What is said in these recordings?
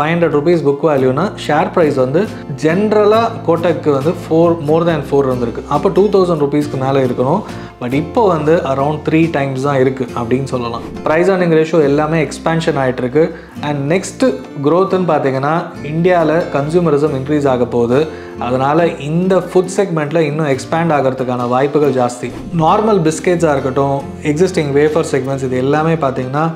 Five hundred rupees book வேல்யூனா share price வந்து ஜென்ரலாக கோட்டக்கு வந்து ஃபோர் மோர் தேன் ஃபோர் இருந்திருக்கு. அப்போ டூ தௌசண்ட் ருபீஸ்க்கு மேலே இருக்கணும். பட் இப்போ வந்து அரௌண்ட் த்ரீ டைம்ஸ் தான் இருக்குது அப்படின்னு சொல்லலாம். ப்ரைஸ் அர்னிங் ரேஷியோ எல்லாமே எக்ஸ்பேன்ஷன் ஆகிட்டு இருக்கு. அண்ட் நெக்ஸ்ட்டு க்ரோத்துன்னு பார்த்தீங்கன்னா இந்தியாவில் கன்சூமரிசம் இன்க்ரீஸ் ஆக போகுது. அதனால் இந்த ஃபுட் செக்மெண்ட்டில் இன்னும் எக்ஸ்பேண்ட் ஆகிறதுக்கான வாய்ப்புகள் ஜாஸ்தி. நார்மல் பிஸ்கெட்ஸாக இருக்கட்டும் எக்ஸிஸ்டிங் வேஃபர் செக்மெண்ட்ஸ் இது எல்லாமே பார்த்தீங்கன்னா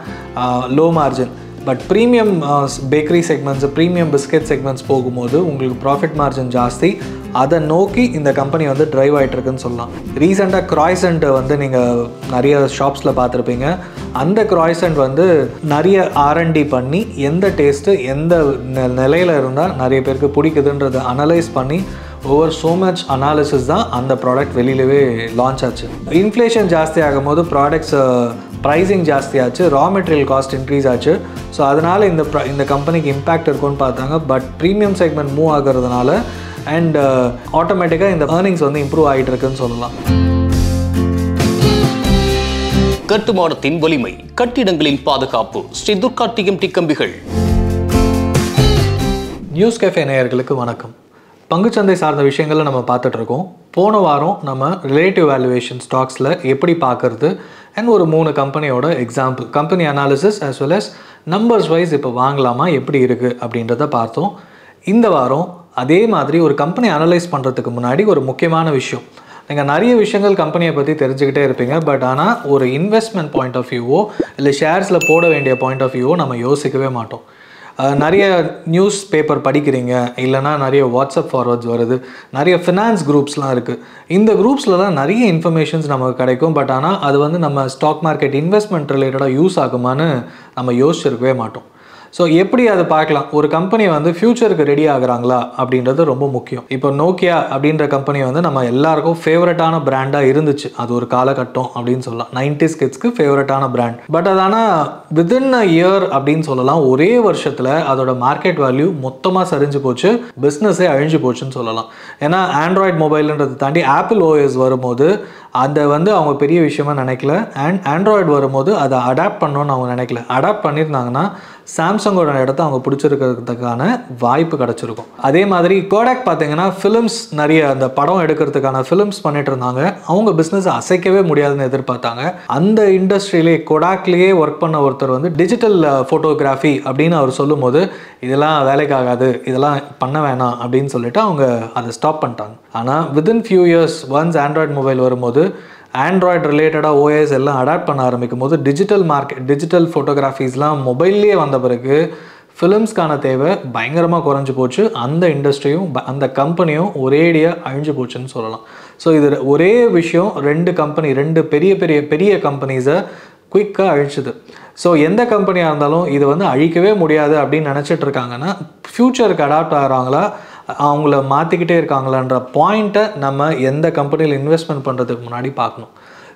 low margin but premium bakery segments premium biscuit segments போகும்போது உங்களுக்கு ப்ராஃபிட் மார்ஜின் ஜாஸ்தி. அதை நோக்கி இந்த கம்பெனி வந்து ட்ரைவ் ஆகிட்டுருக்குன்னு சொல்லலாம். ரீசெண்டாக க்ராய்சண்ட் வந்து நீங்கள் நிறைய ஷாப்ஸில் பார்த்துருப்பீங்க. அந்த க்ராய்சன்ட் வந்து நிறைய ஆர்என்டி பண்ணி எந்த டேஸ்ட்டு எந்த நெ- நிலையில இருந்தால் நிறைய பேருக்கு பிடிக்குதுன்றதை அனலைஸ் பண்ணி ஓவர் ஸோ மச் அனாலிசிஸ் தான் அந்த ப்ராடக்ட் வெளியிலவே லான்ச் ஆச்சு. இன்ஃப்ளேஷன் ஜாஸ்தி ஆகும்போது ப்ராடக்ட்ஸ் ப்ரைஸிங் ஜாஸ்தி ஆச்சு ரா மெட்டீரியல் காஸ்ட் இன்க்ரீஸ் ஆச்சு. ஸோ அதனால் இந்த இந்த கம்பெனிக்கு இம்பேக்ட் இருக்கும்னு பார்த்தாங்க. பட் ப்ரீமியம் செக்மெண்ட் மூவ் ஆகிறதுனால அண்ட் ஆட்டோமேட்டிக்காக இந்த ஏர்னிங்ஸ் வந்து இம்ப்ரூவ் ஆகிட்டு இருக்குன்னு சொல்லலாம். கட்டுமானத்தின் வலிமை கட்டிடங்களின் பாதுகாப்பு ஸ்ரீ துர்கா டிஎம்டி கம்பிகள் நியூஸ் கேஃபே நேயர்களுக்கு வணக்கம். பங்குச்சந்தை சார்ந்த விஷயங்களை நம்ம பார்த்துட்டு இருக்கோம் போன வாரம் நம்ம ரிலேட்டிவ் வேல்யூவேஷன் ஸ்டாக்ஸில் எப்படி பார்க்குறது அண்ட் ஒரு மூணு கம்பெனியோட example company analysis as well as numbers wise இப்போ வாங்கலாமா எப்படி இருக்குது அப்படின்றத பார்த்தோம். இந்த வாரம் அதே மாதிரி ஒரு கம்பெனி அனலைஸ் பண்ணுறதுக்கு முன்னாடி ஒரு முக்கியமான விஷயம். நீங்கள் நிறைய விஷயங்கள் கம்பெனியை பற்றி தெரிஞ்சுக்கிட்டே இருப்பீங்க பட் ஆனால் ஒரு இன்வெஸ்ட்மெண்ட் பாயிண்ட் ஆஃப் வியூவோ இல்லை ஷேர்ஸில் போட வேண்டிய பாயிண்ட் ஆஃப் வியூவோ நம்ம யோசிக்கவே மாட்டோம். நிறைய நியூஸ் பேப்பர் படிக்கிறீங்க இல்லைனா நிறைய வாட்ஸ்அப் ஃபார்வர்ட்ஸ் வருது நிறைய ஃபினான்ஸ் குரூப்ஸ்லாம் இருக்குது இந்த குரூப்ஸ்லலாம் நிறைய இன்ஃபர்மேஷன்ஸ் நமக்கு கிடைக்கும் பட் ஆனால் அது வந்து நம்ம ஸ்டாக் மார்க்கெட் இன்வெஸ்ட்மெண்ட் ரிலேட்டடாக யூஸ் ஆகுமான்னு நம்ம யோசிச்சிருக்கவே மாட்டோம். ஸோ எப்படி அதை பார்க்கலாம்? ஒரு கம்பெனி வந்து ஃப்யூச்சருக்கு ரெடி ஆகுறாங்களா? அப்படின்றது ரொம்ப முக்கியம். இப்போ நோக்கியா அப்படின்ற கம்பெனி வந்து நம்ம எல்லாருக்கும் ஃபேவரட்டான பிராண்டாக இருந்துச்சு. அது ஒரு காலகட்டம் அப்படின்னு சொல்லலாம். நைன்டிஸ் கிட்ஸ்க்கு ஃபேவரட்டான பிராண்ட் பட் அது ஆனால் வித்தின் அ இயர் அப்படின்னு சொல்லலாம். ஒரே வருஷத்தில் அதோட மார்க்கெட் வேல்யூ மொத்தமாக சரிஞ்சு போச்சு. பிஸ்னஸே அழிஞ்சு போச்சுன்னு சொல்லலாம். ஏன்னா ஆண்ட்ராய்ட் மொபைல்ன்றதை தாண்டி ஆப்பிள் ஓஎஸ் வரும்போது அதை வந்து அவங்க பெரிய விஷயமா நினைக்கல. அண்ட் ஆண்ட்ராய்டு வரும்போது அதை அடாப்ட் பண்ணணும்னு அவங்க நினைக்கல. அடாப்ட் பண்ணியிருந்தாங்கன்னா சாம்சங்கோட இடத்த அவங்க பிடிச்சிருக்கிறதுக்கான வாய்ப்பு கிடச்சிருக்கும். அதே மாதிரி கோடாக் பார்த்தீங்கன்னா ஃபிலிம்ஸ் நிறைய அந்த படம் எடுக்கிறதுக்கான ஃபிலிம்ஸ் பண்ணிட்டு இருந்தாங்க. அவங்க பிஸ்னஸ் அசைக்கவே முடியாதுன்னு எதிர்பார்த்தாங்க. அந்த இண்டஸ்ட்ரியிலே கொடாக்லேயே ஒர்க் பண்ண ஒருத்தர் வந்து டிஜிட்டல் ஃபோட்டோகிராஃபி அப்படின்னு அவர் சொல்லும்போது இதெல்லாம் வேலைக்கு ஆகாது இதெல்லாம் பண்ண வேணாம். அப்படின்னு சொல்லிட்டு அவங்க அதை ஸ்டாப் பண்ணிட்டாங்க. ஆனால் within few years once Android mobile வரும்போது ஆண்ட்ராய்டு ரிலேட்டடாக ஓஎஸ் எல்லாம் அடாப்ட் பண்ண ஆரம்பிக்கும் போது டிஜிட்டல் மார்க்கெட் டிஜிட்டல் ஃபோட்டோகிராஃபிஸ்லாம் மொபைல்லேயே வந்த பிறகு ஃபிலிம்ஸ்க்கான தேவை பயங்கரமாக குறைஞ்சு போச்சு. அந்த இண்டஸ்ட்ரியும் ப- அந்த கம்பெனியும் ஒரேடியாக அழிஞ்சு போச்சுன்னு சொல்லலாம். ஸோ இது ஒரே விஷயம் ரெண்டு கம்பெனி ரெண்டு பெரிய பெரிய பெரிய கம்பெனிஸை குயிக்காக அழிச்சுது. ஸோ எந்த கம்பெனியாக இருந்தாலும் இது வந்து அழிக்கவே முடியாது அப்படின்னு நினச்சிட்டு இருக்காங்கன்னா ஃப்யூச்சருக்கு அடாப்ட் ஆகிறாங்களா அவங்கள மாற்றிக்கிட்டே இருக்காங்களான்ற பாயிண்ட்டை நம்ம எந்த கம்பெனியில் இன்வெஸ்ட்மெண்ட் பண்ணுறதுக்கு முன்னாடி பார்க்கணும்.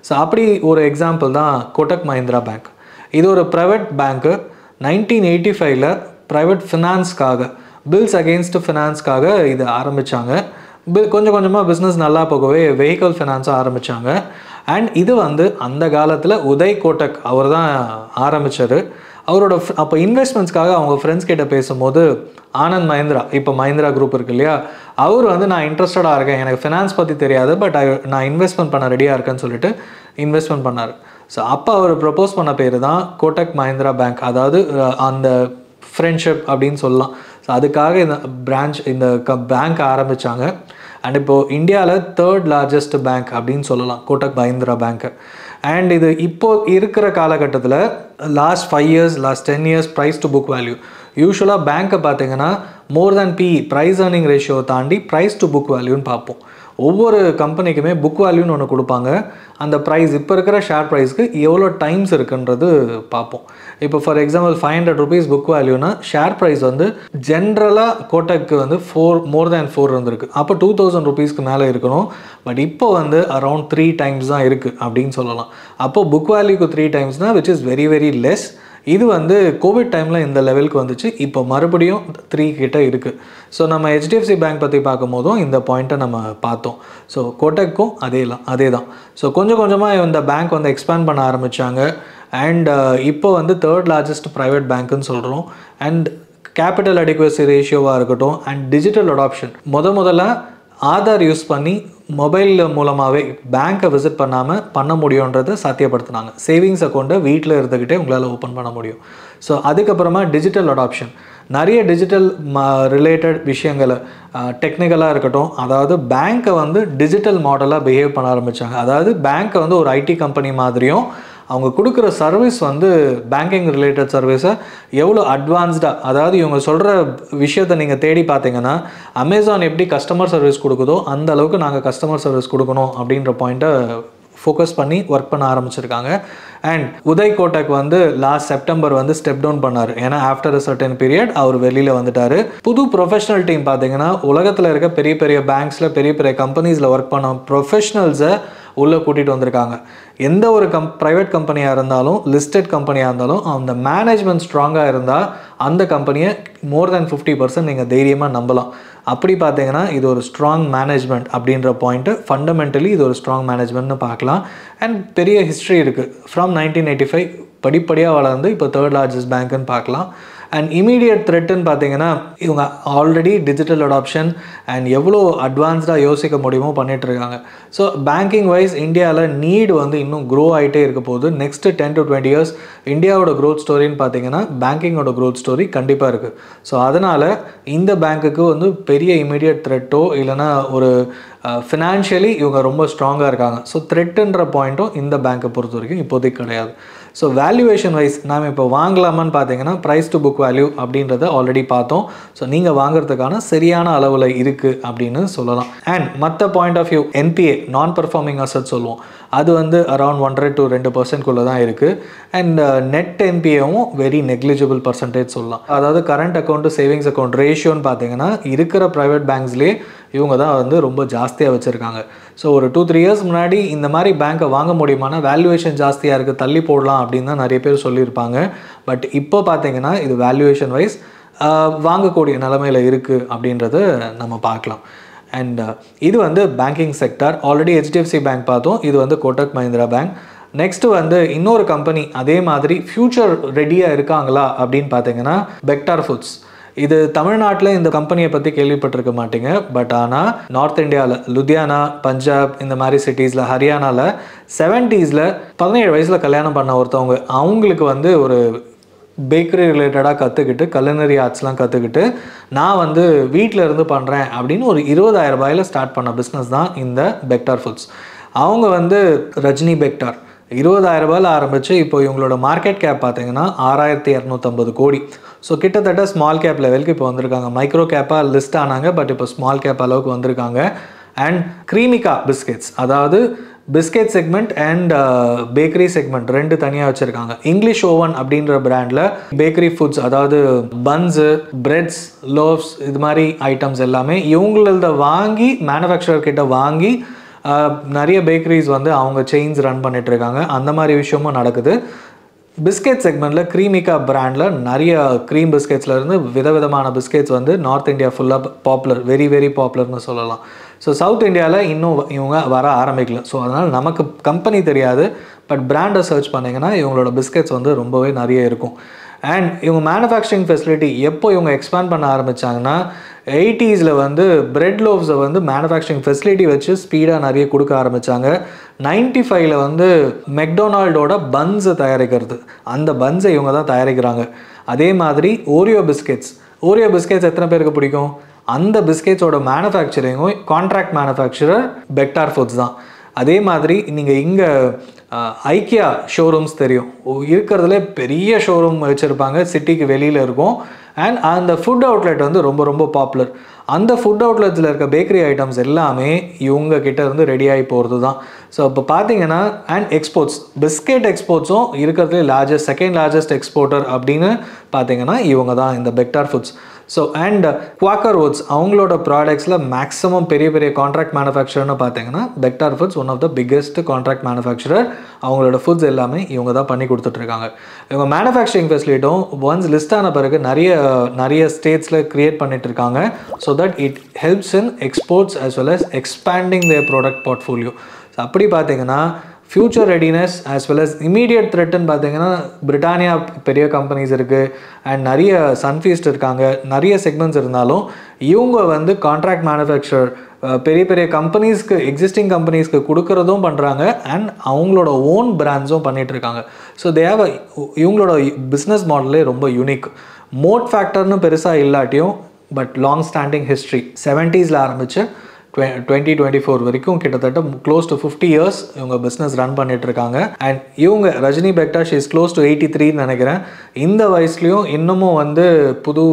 ஸோ அப்படி ஒரு எக்ஸாம்பிள் தான் கோட்டக் மஹிந்திரா பேங்க் இது ஒரு ப்ரைவேட் பேங்க்கு நைன்டீன் எயிட்டி ஃபைவ்ல ப்ரைவேட் ஃபினான்ஸ்க்காக பில்ஸ் அகெயின்ஸ்ட் ஃபினான்ஸ்க்காக இது ஆரம்பித்தாங்க பில் கொஞ்சம் கொஞ்சமாக பிஸ்னஸ் நல்லா போகவே வெஹிக்கல் ஃபினான்ஸும் ஆரம்பித்தாங்க அண்ட் இது வந்து அந்த காலத்தில் உதய் கோட்டக் அவர் தான் ஆரம்பித்தார் அவரோட அப்போ இன்வெஸ்ட்மெண்ட்ஸ்க்காக அவங்க ஃப்ரெண்ட்ஸ் கிட்ட பேசும்போது ஆனந்த் மஹிந்திரா இப்போ மஹிந்திரா குரூப் இருக்கு இல்லையா? அவர் வந்து நான் இன்ட்ரெஸ்டடாக இருக்கேன். எனக்கு ஃபினான்ஸ் பற்றி தெரியாது பட் நான் இன்வெஸ்ட்மெண்ட் பண்ண ரெடியாக இருக்கேன்னு சொல்லிட்டு இன்வெஸ்ட்மெண்ட் பண்ணார். ஸோ அப்போ அவர் ப்ரப்போஸ் பண்ண பேர் தான் கோட்டக் மஹிந்திரா பேங்க் அதாவது அந்த ஃப்ரெண்ட்ஷிப் அப்படின்னு சொல்லலாம். ஸோ அதுக்காக இந்த பிரான்ச் இந்த க பேங்க் ஆரம்பித்தாங்க அண்ட் இப்போது இந்தியாவில் தேர்ட் லார்ஜஸ்ட் பேங்க் அப்படின்னு சொல்லலாம். கோட்டக் மஹிந்திரா பேங்க்கு அண்ட் இது இப்போ இருக்கிற காலகட்டத்தில் last five years last ten years price to book value யூஸ்வலாக பேங்க்கை பார்த்தீங்கன்னா more than P price earning ratio தாண்டி ப்ரைஸ் டு புக் வேல்யூன்னு பார்ப்போம். ஒவ்வொரு கம்பெனிக்குமே புக் வேல்யூன்னு ஒன்று கொடுப்பாங்க. அந்த ப்ரைஸ் இப்போ இருக்கிற ஷேர் ப்ரைஸ்க்கு எவ்வளோ டைம்ஸ் இருக்குன்றது பார்ப்போம். இப்போ for example five hundred rupees book வேல்யூனா share price வந்து ஜென்ரலாக கோட்டக்கு வந்து ஃபோர் மோர் தேன் ஃபோர் இருந்திருக்கு. அப்போ டூ தௌசண்ட் ருபீஸ்க்கு மேலே இருக்கணும். பட் இப்போ வந்து அரௌண்ட் த்ரீ டைம்ஸ் தான் இருக்குது அப்படின்னு சொல்லலாம். அப்போது புக் வேல்யூக்கு three டைம்ஸ்னால் which is very very less இது வந்து கோவிட் டைமில் இந்த லெவலுக்கு வந்துச்சு. இப்போ மறுபடியும் த்ரீ கிட்டே இருக்குது ஸோ நம்ம ஹெச்டிஎஃப்சி பேங்க் பற்றி பார்க்கும்போதும் இந்த பாயிண்ட்டை நம்ம பார்த்தோம். ஸோ கோட்டக்கும் அதே அதே தான். ஸோ கொஞ்சம் கொஞ்சமாக இந்த பேங்க் வந்து எக்ஸ்பேண்ட் பண்ண ஆரம்பித்தாங்க அண்ட் uh, இப்போ வந்து தேர்ட் லார்ஜஸ்ட் ப்ரைவேட் பேங்க்குன்னு சொல்கிறோம் அண்ட் கேபிட்டல் அடிக்வசி ரேஷியோவாக இருக்கட்டும். அண்ட் டிஜிட்டல் அடாப்ஷன் முத முதல்ல ஆதார் யூஸ் பண்ணி மொபைல் மூலமாகவே பேங்க்கை விசிட் பண்ணாமல் பண்ண முடியுன்றதை சாத்தியப்படுத்தினாங்க. சேவிங்ஸ் அக்கௌண்ட்டை வீட்டில் இருந்துக்கிட்டே உங்களால் ஓப்பன் பண்ண முடியும். ஸோ அதுக்கப்புறமா டிஜிட்டல் அடாப்ஷன் நிறைய டிஜிட்டல் ரிலேட்டட் விஷயங்களை டெக்னிக்கலாக இருக்கட்டும் அதாவது பேங்க்கை வந்து டிஜிட்டல் மாடலாக பிஹேவ் பண்ண ஆரம்பித்தாங்க அதாவது பேங்க்கை வந்து ஒரு ஐடி கம்பெனி மாதிரியும் அவங்க கொடுக்குற சர்வீஸ் வந்து பேங்கிங் ரிலேட்டட் சர்வீஸை எவ்வளோ அட்வான்ஸ்டாக அதாவது இவங்க சொல்கிற விஷயத்தை நீங்கள் தேடி பார்த்தீங்கன்னா அமேசான் எப்படி கஸ்டமர் சர்வீஸ் கொடுக்குதோ அந்த அளவுக்கு நாங்கள் கஸ்டமர் சர்வீஸ் கொடுக்கணும் அப்படின்ற பாயிண்ட்டை ஃபோக்கஸ் பண்ணி ஒர்க் பண்ண ஆரம்பிச்சிருக்காங்க. அண்ட் உதய் கோட்டக் வந்து லாஸ்ட் செப்டம்பர் வந்து ஸ்டெப் டவுன் பண்ணார். ஏன்னா ஆஃப்டர் அ சர்டன் பீரியட் அவர் வெளியில் வந்துட்டார். புது ப்ரொஃபஷனல் டீம் பார்த்தீங்கன்னா உலகத்தில் இருக்க பெரிய பெரிய பேங்க்ஸில் பெரிய பெரிய கம்பெனிஸில் ஒர்க் பண்ண ப்ரொஃபஷனல்ஸை உள்ளே கூட்டிகிட்டு வந்திருக்காங்க. எந்த ஒரு கம் ப்ரைவேட் கம்பெனியாக இருந்தாலும் லிஸ்டட் கம்பெனியாக இருந்தாலும் அந்த மேனேஜ்மெண்ட் ஸ்ட்ராங்காக இருந்தால் அந்த கம்பெனியை மோர் தேன் ஃபிஃப்டி பர்சன்ட் நீங்கள் தைரியமாக நம்பலாம். அப்படி பார்த்தீங்கன்னா இது ஒரு ஸ்ட்ராங் மேனேஜ்மெண்ட் அப்படின்ற பாயிண்ட்டு ஃபண்டமெண்டலி இது ஒரு ஸ்ட்ராங் மேனேஜ்மெண்ட்னு பார்க்கலாம் அண்ட் பெரிய ஹிஸ்ட்ரி இருக்குது ஃப்ரம் நைன்டீன் எயிட்டி ஃபைவ் படிப்படியாக வளர்ந்து இப்போ தேர்ட் லார்ஜஸ்ட் பேங்க்குன்னு பார்க்கலாம் அண்ட் இமீடியட் த்ரெட்டுன்னு பார்த்தீங்கன்னா இவங்க ஆல்ரெடி டிஜிட்டல் அடாப்ஷன் அண்ட் எவ்வளோ அட்வான்ஸ்டாக யோசிக்க முடியுமோ பண்ணிகிட்ருக்காங்க ஸோ பேங்கிங் வைஸ் இந்தியாவில் நீடு வந்து இன்னும் க்ரோ ஆகிட்டே இருக்க போது next ten to twenty years இந்தியாவோட க்ரோத் ஸ்டோரின்னு பார்த்தீங்கன்னா பேங்கிங்கோட க்ரோத் ஸ்டோரி கண்டிப்பாக இருக்குது ஸோ அதனால் இந்த பேங்க்குக்கு வந்து பெரிய இமீடியட் த்ரெட்டோ இல்லைனா ஒரு ஃபினான்ஷியலி இவங்க ரொம்ப ஸ்ட்ராங்காக இருக்காங்க. ஸோ த்ரெட்டுன்ற பாயிண்ட்டும் இந்த பேங்க்கை பொறுத்த வரைக்கும் இப்போதைக்கு கிடையாது. ஸோ வேல்யூவேஷன் வைஸ் நாம் இப்போ வாங்கலாமான்னு பார்த்தீங்கன்னா ப்ரைஸ் டு புக் வேல்யூ அப்படின்றத ஆல்ரெடி பார்த்தோம். ஸோ நீங்கள் வாங்குறதுக்கான சரியான அளவில் இருக்குது அப்படின்னு சொல்லலாம். அண்ட் மற்ற point of view NPA non performing asset சொல்லுவோம். அது வந்து அரவுண்ட் ஒன்றரை டு ரெண்டு பர்சன்ட்குள்ளே தான் இருக்குது அண்ட் நெட் என்பிஏவும் வெரி நெக்லிஜிபிள் பர்சன்டேஜ் சொல்லலாம். அதாவது கரண்ட் அக்கௌண்ட்டு சேவிங்ஸ் அக்கௌண்ட் ரேஷியோன்னு பார்த்தீங்கன்னா இருக்கிற ப்ரைவேட் பேங்க்ஸ்லேயே இவங்க தான் வந்து ரொம்ப ஜாஸ்தியாக வச்சுருக்காங்க. ஸோ ஒரு டூ த்ரீ இயர்ஸ் முன்னாடி இந்த மாதிரி பேங்க்கை வாங்க முடியுமானா வேல்யூவேஷன் ஜாஸ்தியாக இருக்குது தள்ளி போடலாம் அப்படின்னு தான் நிறைய பேர் சொல்லியிருப்பாங்க. பட் இப்போ பார்த்தீங்கன்னா இது வேல்யூவேஷன் வைஸ் uh, வாங்கக்கூடிய நிலமையில் இருக்குது அப்படின்றத நம்ம பார்க்கலாம். அண்ட் uh, இது வந்து banking sector already HDFC bank பார்த்தோம் இது வந்து கோட்டக் மஹிந்திரா பேங்க் நெக்ஸ்ட்டு வந்து இன்னொரு கம்பெனி அதே மாதிரி ஃப்யூச்சர் ரெடியாக இருக்காங்களா அப்படின்னு பார்த்தீங்கன்னா பெக்டார் ஃபுட்ஸ் இது தமிழ்நாட்டில் இந்த கம்பெனியை பற்றி கேள்விப்பட்டிருக்க மாட்டீங்க. பட் ஆனால் நார்த் இந்தியாவில் லுதியானா பஞ்சாப் இந்த மாதிரி சிட்டிஸில் ஹரியானாவில் செவன்ட்டீஸில் பதினேழு வயசில் கல்யாணம் பண்ண ஒருத்தவங்க அவங்களுக்கு வந்து ஒரு பேக்கரி ரிலேட்டடாக கற்றுக்கிட்டு கல்லனரி ஆர்ட்ஸ்லாம் கற்றுக்கிட்டு நான் வந்து வீட்டில் இருந்து பண்ணுறேன் அப்படின்னு ஒரு இருபதாயிரம் ரூபாயில் ஸ்டார்ட் பண்ண பிஸ்னஸ் தான் இந்த பெக்டார் ஃபுட்ஸ் அவங்க வந்து ரஜினி பெக்டார் இருபதாயிரம் ரூபாயில் ஆரம்பித்து இப்போ இவங்களோட மார்க்கெட் கேப் பார்த்தீங்கன்னா ஆறாயிரத்தி இரநூத்தம்பது கோடி. ஸோ கிட்டத்தட்ட ஸ்மால் கேப் லெவலுக்கு இப்போ வந்திருக்காங்க. மைக்ரோ கேப்பாக லிஸ்ட் ஆனாங்க பட் இப்போ ஸ்மால் கேப் அளவுக்கு வந்திருக்காங்க. அண்ட் க்ரீமிகா பிஸ்கெட்ஸ் அதாவது biscuit segment and bakery segment ரெண்டு தனியாக வச்சுருக்காங்க. இங்கிலீஷ் ஓவன் அப்படின்ற பிராண்டில் பேக்கரி ஃபுட்ஸ் அதாவது பன்ஸு பிரெட்ஸ் லோவ்ஸ் இது மாதிரி ஐட்டம்ஸ் எல்லாமே இவங்களத வாங்கி மேனுஃபேக்சரர் கிட்ட வாங்கி நிறைய பேக்கரிஸ் வந்து அவங்க செயின்ஸ் ரன் பண்ணிட்டு இருக்காங்க. அந்த மாதிரி விஷயமும் நடக்குது. பிஸ்கெட் செக்மெண்ட்டில் க்ரீமிகா பிராண்டில் நிறைய க்ரீம் பிஸ்கெட்ஸ்லேருந்து விதவிதமான பிஸ்கெட்ஸ் வந்து நார்த் இந்தியா ஃபுல்லாக பாப்புலர் வெரி வெரி பாப்புலர்னு சொல்லலாம். ஸோ சவுத் இந்தியாவில் இன்னும் இவங்க வர ஆரம்பிக்கல. ஸோ அதனால் நமக்கு கம்பெனி தெரியாது. பட் பிராண்டை சர்ச் பண்ணிங்கன்னா இவங்களோட பிஸ்கெட்ஸ் வந்து ரொம்பவே நிறைய இருக்கும். அண்ட் இவங்க மேனுஃபேக்சரிங் ஃபெசிலிட்டி எப்போ இவங்க எக்ஸ்பேண்ட் பண்ண ஆரம்பித்தாங்கன்னா எயிட்டிஸில் வந்து பிரெட் லோவ்ஸை வந்து மேனுஃபேக்சரிங் ஃபெசிலிட்டி வச்சு ஸ்பீடாக நிறைய கொடுக்க ஆரம்பித்தாங்க நைன்டி ஃபைவ்ல வந்து மெக்டொனால்டோட பன்ஸை தயாரிக்கிறது. அந்த பன்ஸை இவங்க தான் தயாரிக்கிறாங்க. அதே மாதிரி ஓரியோ பிஸ்கெட்ஸ் ஓரியோ பிஸ்கெட்ஸ் எத்தனை பேருக்கு பிடிக்கும்? அந்த பிஸ்கெட்ஸோட மேனுஃபேக்சரிங்கும் கான்ட்ராக்ட் மேனுஃபேக்சரர் பெக்டார் ஃபுட்ஸ் தான். அதே மாதிரி நீங்கள் இங்கே ஐக்கியா ஷோரூம்ஸ் தெரியும். இருக்கிறதுல பெரிய ஷோரூம் வச்சுருப்பாங்க. சிட்டிக்கு வெளியில் இருக்கும். அண்ட் அந்த ஃபுட் அவுட்லெட் வந்து ரொம்ப ரொம்ப பாப்புலர் அந்த ஃபுட் அவுட்லெட்ஸில் இருக்க பேக்கரி ஐட்டம்ஸ் எல்லாமே இவங்க கிட்ட இருந்து ரெடி ஆகி போகிறது தான் ஸோ இப்போ பார்த்தீங்கன்னா அண்ட் எக்ஸ்போர்ட்ஸ் பிஸ்கெட் எக்ஸ்போர்ட்ஸும் இருக்கிறதுலே லார்ஜஸ்ட் செகண்ட் லார்ஜஸ்ட் எக்ஸ்போர்ட்டர் அப்படின்னு பார்த்தீங்கன்னா இவங்க தான் இந்த Bector foods so and Quaker oats அவங்களோட ப்ராடக்ட்ஸில் மேக்ஸிமம் பெரிய பெரிய கான்ட்ராக்ட் மேனுஃபேக்சர்னு பார்த்தீங்கன்னா Bector foods one of the biggest contract manufacturer அவங்களோட ஃபுட்ஸ் எல்லாமே இவங்க தான் பண்ணி கொடுத்துட்ருக்காங்க. இவங்க மேனுஃபேக்சரிங் ஃபெசிலிட்டும் ஒன்ஸ் லிஸ்ட் ஆன பிறகு நிறைய நிறைய ஸ்டேட்ஸில் க்ரியேட் பண்ணிட்டு இருக்காங்க so that it helps in exports as well as expanding their product portfolio so அப்படி பார்த்தீங்கன்னா future readiness as well as immediate த்ரெட்டுன்னு பார்த்தீங்கன்னா பிரிட்டானியா பெரிய கம்பெனிஸ் இருக்குது அண்ட் நிறைய சன்ஃபீஸ்ட் இருக்காங்க. நிறைய செக்மெண்ட்ஸ் இருந்தாலும் இவங்க வந்து கான்ட்ராக்ட் மேனுஃபேக்சர் பெரிய பெரிய கம்பெனிஸ்க்கு எக்ஸிஸ்டிங் கம்பெனிஸ்க்கு கொடுக்குறதும் பண்ணுறாங்க அண்ட் அவங்களோட ஓன் பிராண்ட்ஸும் பண்ணிகிட்ருக்காங்க இருக்காங்க. ஸோ தேவ இவங்களோட பிஸ்னஸ் மாடலே ரொம்ப யூனிக் மோட் ஃபேக்டர்னு பெருசாக இல்லாட்டியும் பட் லாங் ஸ்டாண்டிங் ஹிஸ்ட்ரி செவன்ட்டீஸில் ஆரம்பித்து டுவெண்ட்டி டுவெண்ட்டி ஃபோர் வரைக்கும் கிட்டத்தட்ட க்ளோஸ் டு ஃபிஃப்டி இயர்ஸ் இவங்க பிஸ்னஸ் ரன் பண்ணிட்டு இருக்காங்க அண்ட் இவங்க Rajni Bector is close to eighty த்ரீன்னு நினைக்கிறேன். இந்த வயசுலையும் இன்னமும் வந்து புது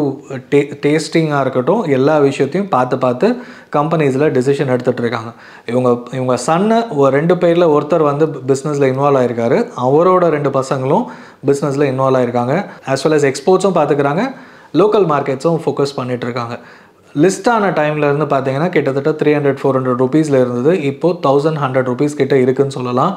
டே டேஸ்டிங்காக இருக்கட்டும் எல்லா விஷயத்தையும் பார்த்து பார்த்து கம்பெனிஸில் டிசிஷன் எடுத்துகிட்டு இருக்காங்க இவங்க இவங்க சன்னு ரெண்டு பேரில் ஒருத்தர் வந்து பிஸ்னஸில் இன்வால்வ் ஆயிருக்காரு. அவரோட ரெண்டு பசங்களும் பிஸ்னஸில் இன்வால்வ் ஆயிருக்காங்க. ஆஸ் வெல் அஸ் எக்ஸ்போர்ட்ஸும் பார்த்துக்கிறாங்க. லோக்கல் மார்க்கெட்ஸும் ஃபோக்கஸ் பண்ணிகிட்ருக்காங்க இருக்காங்க லிஸ்ட் ஆன டைம்ல இருந்து பார்த்தீங்கன்னா கிட்டத்தட்ட த்ரீ ஹண்ட்ரட் ஃபோர் ஹண்ட்ரட் ருபீஸில் இருந்தது. இப்போது தௌசண்ட் ஹண்ட்ரட் ருபீஸ் கிட்ட இருக்குன்னு சொல்லலாம்.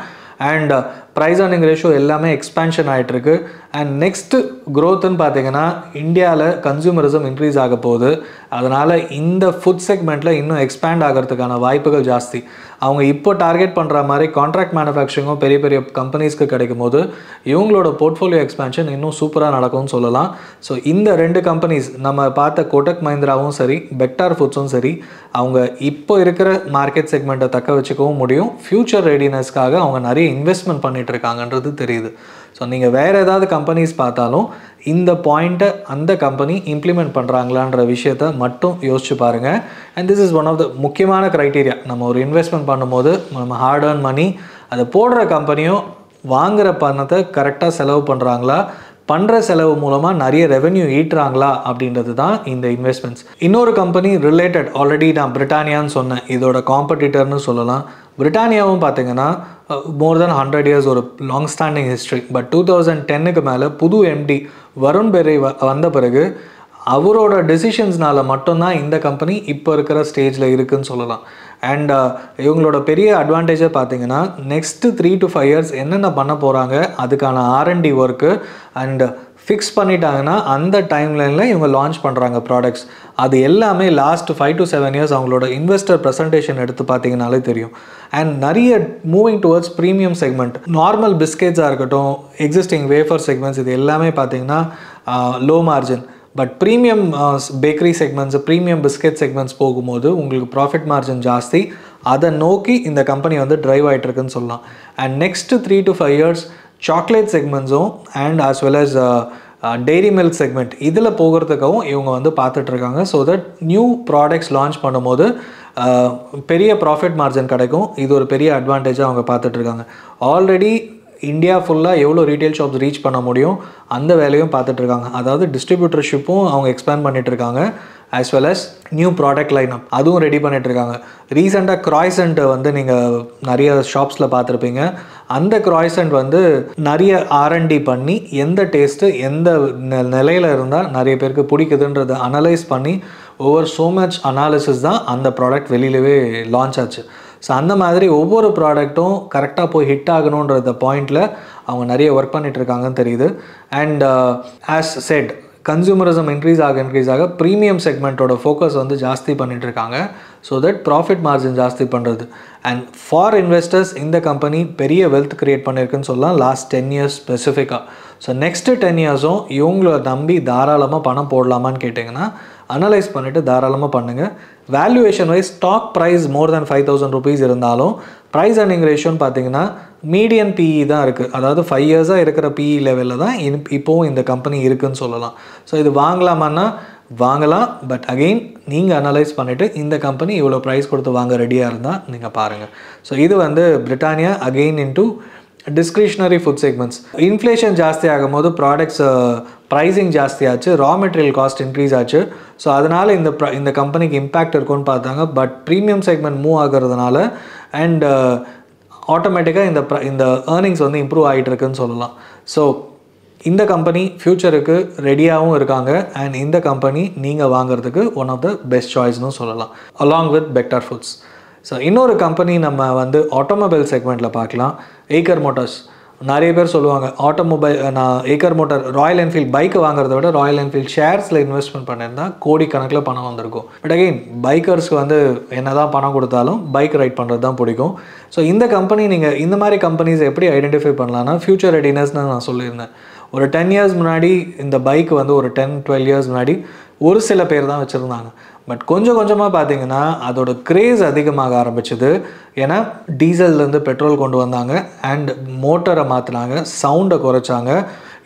அண்ட் ப்ரைஸ் அர்னிங் ரேஷியோ எல்லாமே எக்ஸ்பேன்ஷன் ஆகிட்டுருக்கு அண்ட் நெக்ஸ்ட்டு க்ரோத்துன்னு பார்த்தீங்கன்னா இந்தியாவில் கன்சூமரிசம் இன்க்ரீஸ் ஆக போகுது. அதனால் இந்த ஃபுட் செக்மெண்ட்டில் இன்னும் எக்ஸ்பேண்ட் ஆகிறதுக்கான வாய்ப்புகள் ஜாஸ்தி. அவங்க இப்போ டார்கெட் பண்ணுற மாதிரி கான்ட்ராக்ட் மேனுஃபேக்சரிங்கும் பெரிய பெரிய கம்பெனிஸ்க்கு கிடைக்கும் போது இவங்களோட போர்ட்ஃபோலியோ எக்ஸ்பேன்ஷன் இன்னும் சூப்பராக நடக்கும்னு சொல்லலாம். ஸோ இந்த ரெண்டு கம்பெனிஸ் நம்ம பார்த்த கோட்டக் மஹிந்திராவும் சரி பெக்டார் ஃபுட்ஸும் சரி அவங்க இப்போ இருக்கிற மார்க்கெட் செக்மெண்ட்டை தக்க வச்சுக்கவும் முடியும். ஃப்யூச்சர் ரெடினஸ்க்காக அவங்க நிறைய இன்வெஸ்ட்மெண்ட் பண்ணிட்டு இருக்காங்கன்றது தெரியுது. ஸோ நீங்கள் வேறு ஏதாவது கம்பெனிஸ் பார்த்தாலும் இந்த பாயிண்ட்டை அந்த கம்பெனி இம்ப்ளிமெண்ட் பண்ணுறாங்களான்ற விஷயத்த மட்டும் யோசிச்சு பாருங்கள் and this is one of the முக்கியமான க்ரைட்டீரியா நம்ம ஒரு இன்வெஸ்ட்மெண்ட் பண்ணும்போது நம்ம ஹார்ட் ஏர்ன் மணி அதை போடுற கம்பெனியும் வாங்குகிற பணத்தை கரெக்டாக செலவு பண்ணுறாங்களா பண்ணுற செலவு மூலமாக நிறைய ரெவென்யூ ஈட்டுறாங்களா? அப்படின்றது தான் இந்த இன்வெஸ்ட்மெண்ட்ஸ் இன்னொரு கம்பெனி ரிலேட்டட் ஆல்ரெடி நான் பிரிட்டானியான்னு சொன்னேன். இதோட காம்படிட்டர்னு சொல்லலாம். பிரிட்டானியாவும் பார்த்தீங்கன்னா மோர் தென் ஹண்ட்ரட் இயர்ஸ் ஒரு long standing history but two thousand டென்னுக்கு மேலே புது எம்டி வருண் பெரை வ வந்த பிறகு அவரோட டெசிஷன்ஸ்னால் மட்டும்தான் இந்த கம்பெனி இப்போ இருக்கிற ஸ்டேஜில் இருக்குன்னு சொல்லலாம். அண்ட் இவங்களோட பெரிய அட்வான்டேஜை பார்த்தீங்கன்னா next three to five years என்னென்ன பண்ண போகிறாங்க அதுக்கான ஆர்என்டி ஒர்க்கு அண்டு ஃபிக்ஸ் பண்ணிட்டாங்கன்னா அந்த டைம்லைனில் இவங்க லான்ச் பண்ணுறாங்க ப்ராடக்ட்ஸ் அது எல்லாமே last five to seven years அவங்களோட இன்வெஸ்டர் ப்ரெசன்டேஷன் எடுத்து பார்த்தீங்கனாலே தெரியும். அண்ட் நிறைய moving towards premium segment normal பிஸ்கெட்ஸாக இருக்கட்டும் எக்ஸிஸ்டிங் வேஃபர் செக்மெண்ட்ஸ் இது எல்லாமே பார்த்தீங்கன்னா low margin but premium bakery segments premium biscuit segments போகும்போது உங்களுக்கு ப்ராஃபிட் மார்ஜின் ஜாஸ்தி. அதை நோக்கி இந்த கம்பெனி வந்து ட்ரைவ் ஆகிட்டு இருக்குன்னு சொல்லலாம். And next three to five years chocolate செக்மெண்ட்ஸும் and as well as dairy milk segment இதில் போகிறதுக்காகவும் இவங்க வந்து பார்த்துட்ருக்காங்க so that new products launch பண்ணும்போது uh, பெரிய ப்ராஃபிட் மார்ஜின் கிடைக்கும். இது ஒரு பெரிய அட்வான்டேஜாக அவங்க பார்த்துட்ருக்காங்க ஆல்ரெடி இந்தியா ஃபுல்லாக எவ்வளோ ரீட்டைல் ஷாப்ஸ் ரீச் பண்ண முடியும் அந்த வேலையும் பார்த்துட்ருக்காங்க அதாவது டிஸ்ட்ரிபியூட்டர்ஷிப்பும் அவங்க எக்ஸ்பேண்ட் பண்ணிட்டு இருக்காங்க as well as new product lineup அதுவும் ரெடி பண்ணிகிட்ருக்காங்க இருக்காங்க ரீசெண்டாக க்ராய்சன்ட் வந்து நீங்கள் நிறைய ஷாப்ஸில் பார்த்துருப்பீங்க அந்த க்ராய்சன்ட் வந்து நிறைய ஆர்என்டி பண்ணி எந்த டேஸ்ட்டு எந்த நெ- நிலையில இருந்தால் நிறைய பேருக்கு பிடிக்குதுன்றதை அனலைஸ் பண்ணி ஒவ்வொரு ஸோ மச் அனாலிசிஸ் தான் அந்த ப்ராடக்ட் வெளியிலவே லான்ச் ஆச்சு. ஸோ அந்த மாதிரி ஒவ்வொரு ப்ராடக்ட்டும் கரெக்டாக போய் ஹிட் ஆகணுன்றத பாயிண்டில் அவங்க நிறைய ஒர்க் பண்ணிட்டு இருக்காங்கன்னு தெரியுது. And as said consumerism increase ஆக இன்க்ரீஸ் ஆக ப்ரீமியம் செக்மெண்ட்டோட ஃபோக்கஸ் வந்து ஜாஸ்தி பண்ணிகிட்டு இருக்காங்க. ஸோ தட் ப்ராஃபிட் மார்ஜின் ஜாஸ்தி பண்ணுறது அண்ட் ஃபார் இன்வெஸ்டர்ஸ் இந்த கம்பெனி பெரிய வெல்த் கிரியேட் பண்ணியிருக்குன்னு சொல்லலாம். லாஸ்ட் டென் இயர்ஸ் ஸ்பெசிஃபிக்காக ஸோ நெக்ஸ்ட்டு டென் இயர்ஸும் இவங்கள நம்பி தாராளமாக பணம் போடலாமான்னு கேட்டிங்கன்னா அனலைஸ் பண்ணிவிட்டு தாராளமாக பண்ணுங்கள் valuation wise stock price more then five thousand rupees இருந்தாலும் ப்ரைஸ் அர்னிங் ரேஷியோன்னு பார்த்தீங்கன்னா மீடியன் பிஇ தான் இருக்குது அதாவது ஃபைவ் இயர்ஸாக இருக்கிற பிஇ லெவலில் தான் இன்- இப்போவும் இந்த கம்பெனி இருக்குதுன்னு சொல்லலாம். ஸோ இது வாங்கலாமான்னா வாங்கலாம். பட் அகெயின் நீங்கள் அனலைஸ் பண்ணிவிட்டு இந்த கம்பெனி இவ்வளோ ப்ரைஸ் கொடுத்து வாங்க ரெடியாக இருந்தால் நீங்கள் பாருங்கள் ஸோ இது வந்து Britannia again into discretionary food segments inflation ஜாஸ்தி ஆகும்போது ப்ராடக்ட்ஸ் ப்ரைஸிங் ஜாஸ்தி ஆச்சு ரா மெட்டீரியல் காஸ்ட் இன்க்ரீஸ் ஆச்சு. ஸோ அதனால் இந்த ப்ர இந்த கம்பெனிக்கு இம்பேக்ட் இருக்கும்னு பார்த்தாங்க. பட் ப்ரீமியம் செக்மெண்ட் மூவ் ஆகுறதுனால அண்ட் ஆட்டோமேட்டிக்காக இந்த ப்ர இந்த ஏர்னிங்ஸ் வந்து இம்ப்ரூவ் ஆகிட்டு இருக்குன்னு சொல்லலாம். ஸோ இந்த கம்பெனி ஃப்யூச்சருக்கு ரெடியாகவும் இருக்காங்க. அண்ட் இந்த கம்பெனி நீங்கள் வாங்குறதுக்கு ஒன் ஆஃப் த பெஸ்ட் சாய்ஸ்னு சொல்லலாம். Along with Bector foods so இன்னொரு கம்பெனி நம்ம வந்து ஆட்டோமொபைல் செக்மெண்ட்டில் பார்க்கலாம். ஏக்கர் மோட்டார்ஸ் நிறைய பேர் சொல்லுவாங்க ஆட்டோமொபைல் நான் ஏக்கர் மோட்டார் ராயல் என்ஃபீல்ட் பைக்கை வாங்குறத விட ராயல் என்ஃபீல்ட் ஷேர்ஸில் இன்வெஸ்ட்மெண்ட் பண்ணியிருந்தா கோடி கணக்கில் பணம் வந்திருக்கும். பட் அகெயின் பைக்கர்ஸ்க்கு வந்து என்ன தான் பணம் கொடுத்தாலும் பைக் ரைட் பண்ணுறது தான் பிடிக்கும். ஸோ இந்த கம்பெனி நீங்கள் இந்த மாதிரி கம்பெனிஸ் எப்படி ஐடென்டிஃபை பண்ணலாம்னா ஃபியூச்சர் ரெடினஸ்னு நான் சொல்லியிருந்தேன். ஒரு டென் இயர்ஸ் முன்னாடி இந்த பைக் வந்து ஒரு டென் டுவெல் இயர்ஸ் முன்னாடி ஒரு சில பேர் தான் வச்சுருந்தாங்க. பட் கொஞ்சம் கொஞ்சமாக பார்த்தீங்கன்னா அதோட கிரேஸ் அதிகமாக ஆரம்பிச்சது. ஏன்னா டீசல்லேருந்து பெட்ரோல் கொண்டு வந்தாங்க. அண்ட் மோட்டரை மாற்றினாங்க சவுண்டை குறைச்சாங்க.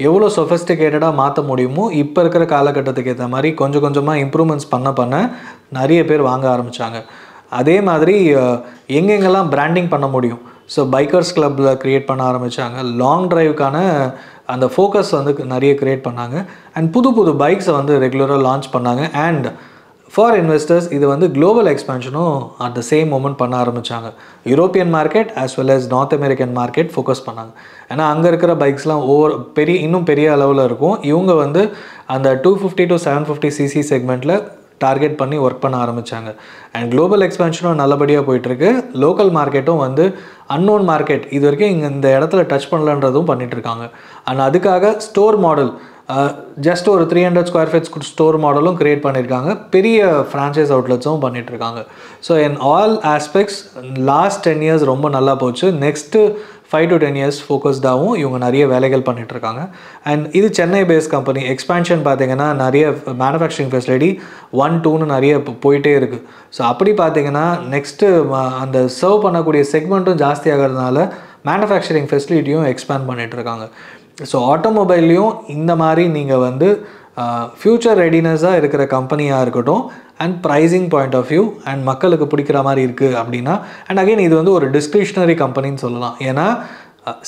எவ்வளோ சொஃபஸ்டிகேட்டடாக மாற்ற முடியுமோ இப்போ இருக்கிற காலகட்டத்துக்கு ஏற்ற மாதிரி கொஞ்சம் கொஞ்சமாக இம்ப்ரூவ்மெண்ட்ஸ் பண்ண பண்ண நிறைய பேர் வாங்க ஆரம்பித்தாங்க அதே மாதிரி எங்கெங்கெல்லாம் பிராண்டிங் பண்ண முடியும்? ஸோ பைக்கர்ஸ் கிளப்பில் க்ரியேட் பண்ண ஆரம்பித்தாங்க லாங் ட்ரைவுக்கான அந்த ஃபோக்கஸ் வந்து நிறைய க்ரியேட் பண்ணாங்க. அண்ட் புது புது பைக்ஸை வந்து ரெகுலராக லான்ச் பண்ணாங்க. அண்ட் ஃபார் இன்வெஸ்டர்ஸ் இது வந்து குளோபல் எக்ஸ்பென்ஷனும் அட் த சேம் மூமெண்ட் பண்ண ஆரம்பித்தாங்க European market as well as north American market focus பண்ணாங்க. ஏன்னா அங்கே இருக்கிற பைக்ஸ்லாம் ஓவர் பெரிய இன்னும் பெரிய அளவில் இருக்கும். இவங்க வந்து அந்த two fifty to seven fifty CC செக்மெண்ட்டில் டார்கெட் பண்ணி ஒர்க் பண்ண ஆரம்பித்தாங்க அண்ட் குளோபல் எக்ஸ்பென்ஷனும் நல்லபடியாக போயிட்டுருக்கு. லோக்கல் மார்க்கெட்டும் வந்து அன்னோன் மார்க்கெட் இது வரைக்கும் இங்கே இந்த இடத்துல டச் பண்ணலன்றதும் பண்ணிகிட்ருக்காங்க அண்ட் அதுக்காக ஸ்டோர் மாடல் ஜஸ்ட் ஒரு three hundred square feet store மாடலும் கிரியேட் பண்ணியிருக்காங்க பெரிய ஃப்ரான்ச்சைஸ் அவுட்லெட்ஸும் பண்ணிகிட்ருக்காங்க so in all aspects last ten years ரொம்ப நல்லா போச்சு. Next five to ten years ஃபோக்கஸ்டாகவும் இவங்க நிறைய வேலைகள் பண்ணிகிட்ருக்காங்க இருக்காங்க அண்ட் இது சென்னை பேஸ் கம்பெனி எக்ஸ்பேன்ஷன் பார்த்தீங்கன்னா நிறைய மேனுஃபேக்சரிங் ஃபெசிலிட்டி ஒன் டூன்னு நிறைய இப்போ போயிட்டே இருக்குது ஸோ அப்படி பார்த்தீங்கன்னா நெக்ஸ்ட்டு அந்த சர்வ் பண்ணக்கூடிய செக்மெண்ட்டும் ஜாஸ்தி ஆகிறதுனால மேனுஃபேக்சரிங் ஃபெசிலிட்டியும் எக்ஸ்பேண்ட் பண்ணிகிட்ருக்காங்க இருக்காங்க ஸோ ஆட்டோமொபைல்லையும் இந்த மாதிரி நீங்கள் வந்து ஃப்யூச்சர் ரெடினஸாக இருக்கிற கம்பெனியாக இருக்கட்டும் and pricing point of view and மக்களுக்கு பிடிக்கிற மாதிரி இருக்குது அப்படின்னா அண்ட் அகைன் இது வந்து ஒரு டிஸ்கிரிஷ்னரி கம்பெனின்னு சொல்லலாம். ஏன்னா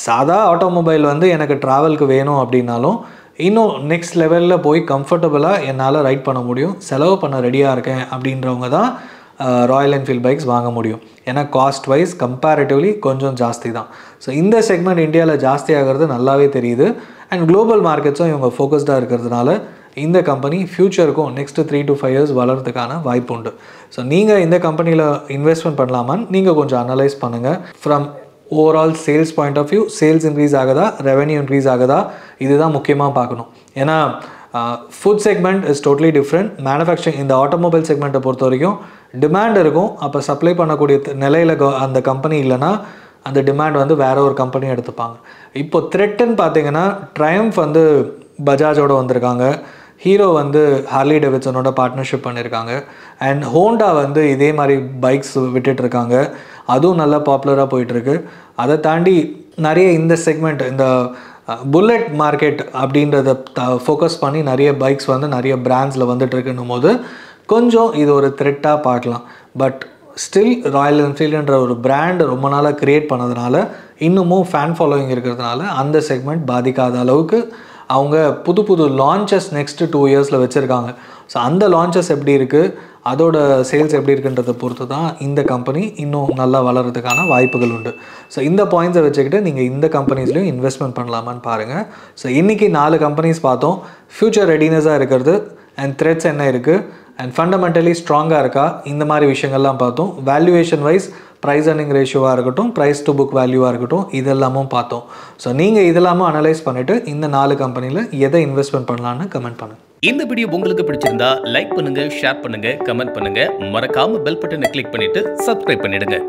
சாதா ஆட்டோமொபைல் வந்து எனக்கு ட்ராவலுக்கு வேணும் அப்படின்னாலும் இன்னும் நெக்ஸ்ட் லெவலில் போய் கம்ஃபர்டபுளாக என்னால் ரைட் பண்ண முடியும் செலவு பண்ண ரெடியாக இருக்கேன் அப்படின்றவங்க தான் ராயல் என்ஃபீல்ட் பைக்ஸ் வாங்க முடியும். ஏன்னா காஸ்ட் வைஸ் கம்பேரிட்டிவ்லி கொஞ்சம் ஜாஸ்தி தான். ஸோ இந்த செக்மெண்ட் இந்தியாவில் ஜாஸ்தி ஆகிறது நல்லாவே தெரியுது. அண்ட் குளோபல் மார்க்கெட்ஸும் இவங்க ஃபோக்கஸ்டாக இருக்கிறதுனால இந்த company ஃப்யூச்சருக்கும் next three to five years வளர்றதுக்கான வாய்ப்பு உண்டு. ஸோ நீங்கள் இந்த கம்பெனியில் இன்வெஸ்ட்மெண்ட் பண்ணலாமான்னு நீங்கள் கொஞ்சம் அனலைஸ் பண்ணுங்கள் from overall sales point of view sales increase ஆகுதா ரெவென்யூ இன்க்ரீஸ் ஆகுதா இதுதான் முக்கியமாக பார்க்கணும். ஏன்னா food segment is totally different manufacturing இந்த ஆட்டோமொபைல் செக்மெண்ட்டை பொறுத்த வரைக்கும் டிமாண்ட் இருக்கும். அப்போ சப்ளை பண்ணக்கூடிய நிலையில் அந்த கம்பெனி இல்லைன்னா அந்த டிமாண்ட் வந்து வேற ஒரு கம்பெனி எடுத்துப்பாங்க. இப்போ த்ரெட்டுன்னு பார்த்தீங்கன்னா ட்ரையம்ஃப் வந்து பஜாஜோட வந்திருக்காங்க. ஹீரோ வந்து ஹார்லி டெவிட்சனோட பார்ட்னர்ஷிப் பண்ணியிருக்காங்க அண்ட் ஹோண்டா வந்து இதே மாதிரி பைக்ஸ் விட்டுட்ருக்காங்க அதுவும் நல்லா பாப்புலராக போயிட்டுருக்கு. அதை தாண்டி நிறைய இந்த செக்மெண்ட் இந்த புல்லட் மார்க்கெட் அப்படின்றத ஃபோக்கஸ் பண்ணி நிறைய பைக்ஸ் வந்து நிறைய பிராண்ட்ஸில் வந்துட்டு இருக்குன்னும் போது கொஞ்சம் இது ஒரு த்ரெட்டாக பார்க்கலாம். பட் ஸ்டில் ராயல் என்ஃபீல்டுன்ற ஒரு பிராண்ட் ரொம்ப நாளாக க்ரியேட் பண்ணதுனால இன்னமும் ஃபேன் ஃபாலோயிங் இருக்கிறதுனால அந்த செக்மெண்ட் பாதிக்காத அளவுக்கு அவங்க புது புது லான்ச்சஸ் நெக்ஸ்ட்டு டூ இயர்ஸில் வச்சுருக்காங்க. ஸோ அந்த லான்ச்சஸ் எப்படி இருக்குது அதோட சேல்ஸ் எப்படி இருக்குன்றதை பொறுத்து தான் இந்த கம்பெனி இன்னும் நல்லா வளர்கிறதுக்கான வாய்ப்புகள் உண்டு. ஸோ இந்த பாயிண்ட்ஸை வச்சுக்கிட்டு நீங்கள் இந்த கம்பெனிஸ்லையும் இன்வெஸ்ட்மெண்ட் பண்ணலாமான்னு பாருங்கள் ஸோ இன்றைக்கி நாலு கம்பெனிஸ் பார்த்தோம். ஃப்யூச்சர் ரெடினஸாக இருக்கிறது அண்ட் த்ரெட்ஸ் என்ன இருக்குது அண்ட் ஃபண்டமெண்டலி ஸ்ட்ராங்காக இருக்கா? இந்த மாதிரி விஷயங்கள்லாம் பார்த்தோம். வேல்யூவேஷன் வைஸ் ப்ரைஸ் அர்னிங் ரேஷியோவாக இருக்கட்டும் ப்ரைஸ் டு புக் வேல்யூவாக இருக்கட்டும் இதெல்லாமும் பார்த்தோம். ஸோ நீங்கள் இதெல்லாமும் அனலைஸ் பண்ணிவிட்டு இந்த நாலு கம்பெனியில் எதை இன்வெஸ்ட்மெண்ட் பண்ணலான்னு கமெண்ட் பண்ணுங்கள் இந்த வீடியோ உங்களுக்கு பிடிச்சிருந்தா லைக் பண்ணுங்கள் ஷேர் பண்ணுங்கள் கமெண்ட் பண்ணுங்கள் மறக்காமல் பெல் பட்டனை கிளிக் பண்ணிவிட்டு சப்ஸ்கிரைப் பண்ணிவிடுங்க